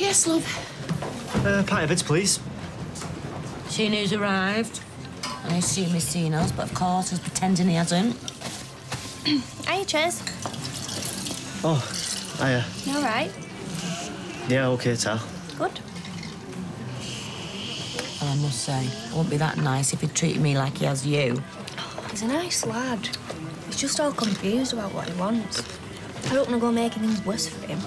Yes, love. Uh, pint of it, please. Seen who's arrived? I assume he's seen us, but of course he's pretending he hasn't. Hiya, Chess. Oh, hiya. You all right? Yeah, okay, Tal. Good. Well, I must say, it wouldn't be that nice if he treated me like he has you. Oh, he's a nice lad. He's just all confused about what he wants. I don't want to go making things worse for him.